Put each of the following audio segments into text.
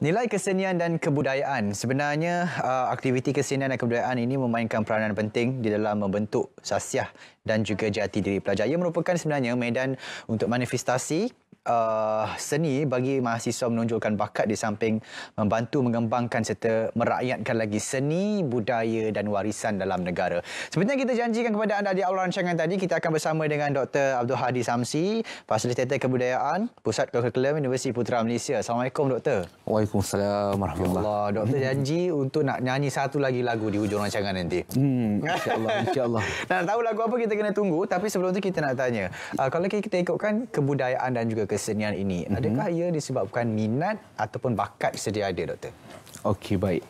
Nilai kesenian dan kebudayaan. Sebenarnya uh, aktiviti kesenian dan kebudayaan ini memainkan peranan penting di dalam membentuk sasiah dan juga jati diri pelajar. Ia merupakan sebenarnya medan untuk manifestasi uh, seni bagi mahasiswa menonjolkan bakat di samping membantu mengembangkan serta merakyatkan lagi seni, budaya dan warisan dalam negara. Seperti yang kita janjikan kepada anda di awal rancangan tadi, kita akan bersama dengan Dr. Abdul Hadi Samsi, Fasilitator Kebudayaan, Pusat Kurikulum Universiti Putra Malaysia. Assalamualaikum, Doktor. Waalaikumsalam warahmatullahi Allah, Doktor janji untuk nak nyanyi satu lagi lagu di hujung rancangan nanti. Hmm, insyaAllah, insyaAllah. nak tahu lagu apa kita kena tunggu, tapi sebelum tu kita nak tanya. Uh, kalau kita ikutkan kebudayaan dan juga kesenian ini, mm-hmm. adakah ia disebabkan minat ataupun bakat sedia ada, doktor? Okey, baik.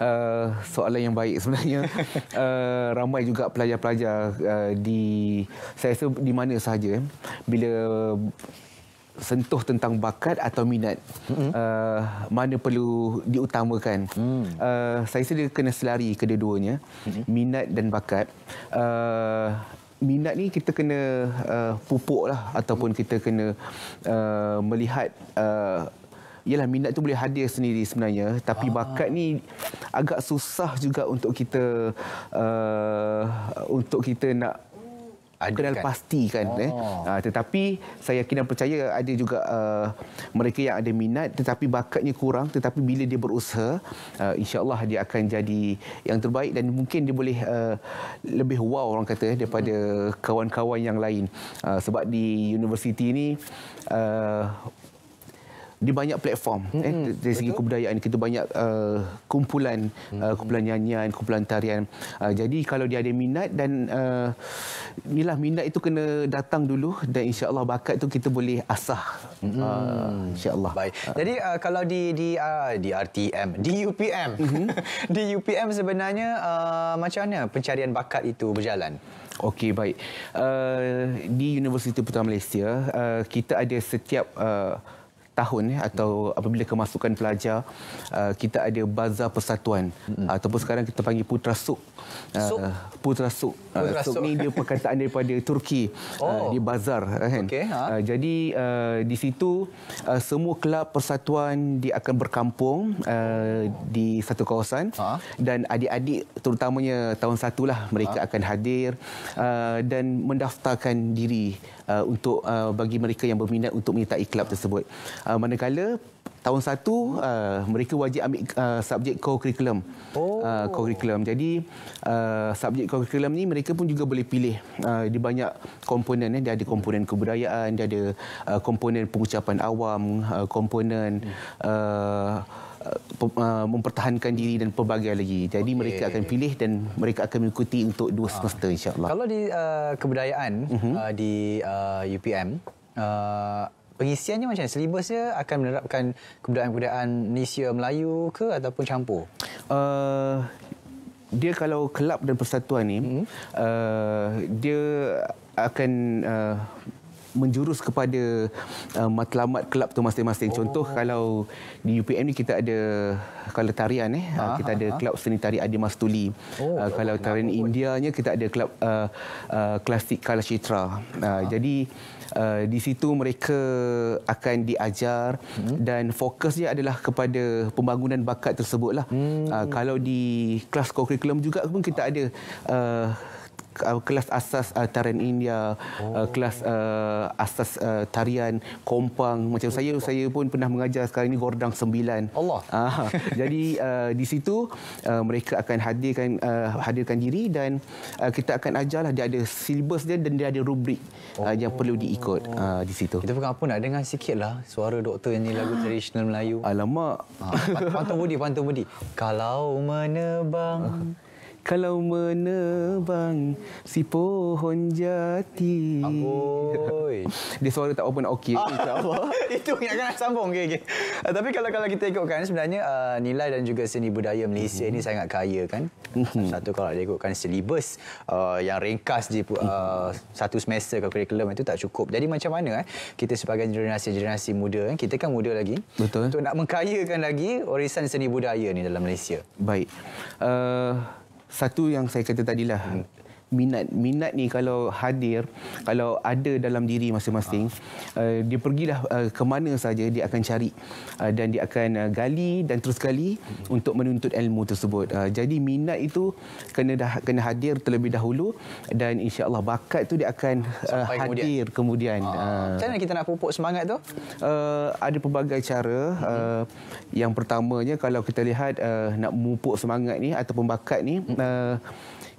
Uh, soalan yang baik sebenarnya. uh, ramai juga pelajar-pelajar uh, di saya rasa di mana sahaja bila sentuh tentang bakat atau minat mm-hmm. uh, mana perlu diutamakan mm. uh, saya rasa dia kena selari kedua-duanya mm-hmm. minat dan bakat uh, minat ni kita kena uh, pupuk lah ataupun kita kena uh, melihat uh, Yalah minat tu boleh hadir sendiri sebenarnya tapi ah. bakat ni agak susah juga untuk kita uh, untuk kita nak ada kenal kan? pasti kan eh? oh. eh uh, tetapi saya yakin dan percaya ada juga uh, mereka yang ada minat tetapi bakatnya kurang tetapi bila dia berusaha uh, insyaallah dia akan jadi yang terbaik dan mungkin dia boleh uh, lebih wow orang kata eh, daripada hmm. kawan-kawan yang lain uh, sebab di universiti ini uh, di banyak platform mm-hmm. eh dari segi kebudayaan kita banyak uh, kumpulan mm-hmm. uh, kumpulan nyanyian kumpulan tarian uh, jadi kalau dia ada minat dan uh, inilah minat itu kena datang dulu dan insyaallah bakat tu kita boleh asah mm-hmm. uh, insyaallah baik uh. jadi uh, kalau di di uh, di RTM di UPM mm-hmm. di UPM sebenarnya uh, macam mana pencarian bakat itu berjalan Okey baik. Uh, di Universiti Putra Malaysia uh, kita ada setiap uh, tahun ya atau apabila kemasukan pelajar uh, kita ada bazar persatuan hmm. ataupun sekarang kita panggil putra suk uh, putra suk uh, suk ni dia perkataan daripada Turki oh. uh, di bazar kan okay, ha? uh, jadi uh, di situ uh, semua kelab persatuan dia akan berkampung uh, di satu kawasan ha? dan adik-adik terutamanya tahun satu lah mereka ha? akan hadir uh, dan mendaftarkan diri uh, untuk uh, bagi mereka yang berminat untuk menyertai kelab tersebut uh, manakala tahun satu uh, mereka wajib ambil uh, subjek core curriculum oh. uh, core curriculum jadi uh, subjek core curriculum ni mereka pun juga boleh pilih uh, di banyak komponen eh. dia ada komponen kebudayaan dia ada uh, komponen pengucapan awam uh, komponen uh, uh, mempertahankan diri dan pelbagai lagi. Jadi okay. mereka akan pilih dan mereka akan mengikuti untuk dua semester insya-Allah. Kalau di uh, kebudayaan uh-huh. uh, di uh, UPM uh, pengisiannya macam silibusnya akan menerapkan kebudayaan-kebudayaan Malaysia Melayu ke ataupun campur? Uh, dia kalau kelab dan persatuan ni mm-hmm. uh, dia akan uh, menjurus kepada uh, matlamat kelab tu masing-masing. Oh. Contoh kalau di UPM ni kita ada kalau tarian eh ha, kita ha, ada ha. kelab seni tari Adi Mastuli. Oh, uh, kalau tarian Indianya kita ada kelab uh, uh, klasik Kalashitra. Uh, ha. Jadi Uh, di situ mereka akan diajar hmm. dan fokusnya adalah kepada pembangunan bakat tersebutlah. Hmm. Uh, kalau di kelas kurikulum juga pun kita ada uh, uh, kelas asas uh, tarian India, oh. uh, kelas uh, asas uh, tarian kompang macam oh. saya saya pun pernah mengajar sekarang ini gordang sembilan. Allah. Uh, jadi uh, di situ uh, mereka akan hadirkan uh, hadirkan diri dan uh, kita akan ajarlah dia ada silibus dia dan dia ada rubrik oh. uh, yang perlu diikut uh, di situ. Kita pun apa nak dengar sikitlah suara doktor yang ni lagu tradisional Melayu. Alamak. Ha, pantun budi, pantun budi. Kalau menebang uh kalau menebang si pohon jati. Amboi. Dia suara tak apa nak okey. Ah, itu yang akan sambung. Okay, okay. Uh, tapi kalau kalau kita ikutkan sebenarnya uh, nilai dan juga seni budaya Malaysia mm-hmm. ini sangat kaya kan. Mm-hmm. Satu kalau dia ikutkan silibus uh, yang ringkas di uh, satu semester ke kurikulum itu tak cukup. Jadi macam mana eh kita sebagai generasi-generasi muda eh, kita kan muda lagi. Betul. Untuk nak mengkayakan lagi warisan seni budaya ni dalam Malaysia. Baik. Uh, satu yang saya kata tadilah hmm. Minat minat ni kalau hadir kalau ada dalam diri masing-masing uh, dia pergilah uh, ke mana saja dia akan cari uh, dan dia akan uh, gali dan terus gali hmm. untuk menuntut ilmu tersebut. Uh, jadi minat itu kena dah kena hadir terlebih dahulu dan insya-Allah bakat tu dia akan uh, hadir kemudian, kemudian. Uh, macam mana kita nak pupuk semangat tu? Uh, ada pelbagai cara. Uh, yang pertamanya kalau kita lihat uh, nak memupuk semangat ni ataupun bakat ni uh,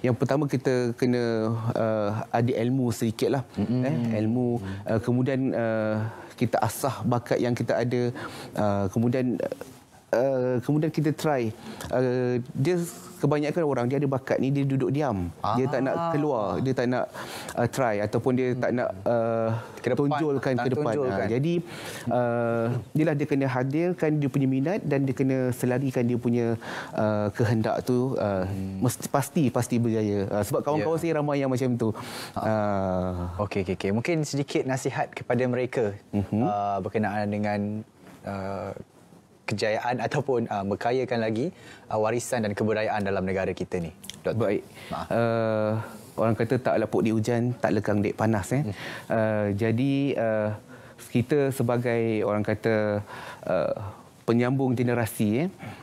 yang pertama kita kena uh, ada ilmu sedikit lah mm-hmm. eh, ilmu uh, kemudian uh, kita asah bakat yang kita ada uh, kemudian uh, kemudian kita try uh, dia kebanyakan orang dia ada bakat ni dia duduk diam. Ah. Dia tak nak ah. keluar, dia tak nak uh, try ataupun dia tak nak uh, ke depan, tonjolkan ke depan. Tonjolkan. Uh, jadi uh, dia dia kena hadirkan dia punya minat dan dia kena selarikan dia punya uh, kehendak tu uh, hmm. mesti pasti pasti berjaya. Uh, sebab kawan-kawan yeah. saya ramai yang macam tu. Uh, okey okey okey. Mungkin sedikit nasihat kepada mereka uh-huh. uh, berkenaan dengan uh, kejayaan ataupun uh, mekayakan lagi uh, warisan dan kebudayaan dalam negara kita ni. Dr. Baik. Uh, orang kata tak lapuk di hujan, tak lekang di panas. Eh. Hmm. Uh, jadi uh, kita sebagai orang kata uh, penyambung generasi eh, Mm,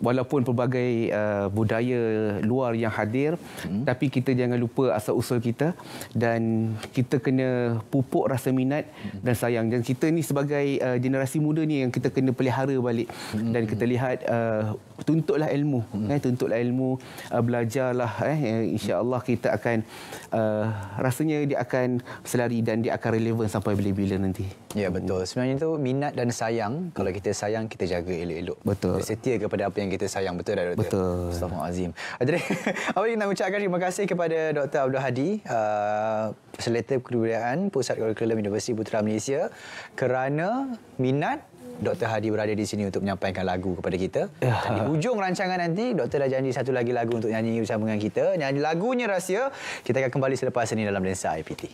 walaupun pelbagai uh, budaya luar yang hadir hmm. tapi kita jangan lupa asal usul kita dan kita kena pupuk rasa minat hmm. dan sayang dan kita ni sebagai uh, generasi muda ni yang kita kena pelihara balik hmm. dan kita lihat uh, tuntutlah ilmu hmm. eh tuntutlah ilmu uh, belajarlah eh insya-Allah kita akan uh, rasanya dia akan selari dan dia akan relevan sampai bila-bila nanti ya betul sebenarnya itu minat dan sayang kalau kita sayang kita jaga elok-elok betul setia kepada apa yang kita sayang betul dah doktor betul Astagfirullahalazim jadi apa yang nak ucapkan terima kasih kepada Dr Abdul Hadi uh, Facilitator Kebudayaan Pusat Kurikulum Universiti Putra Malaysia kerana minat Dr. Hadi berada di sini untuk menyampaikan lagu kepada kita. Ya. Dan di hujung rancangan nanti, Dr. dah janji satu lagi lagu untuk nyanyi bersama dengan kita. Nyanyi lagunya rahsia. Kita akan kembali selepas ini dalam Lensa IPT.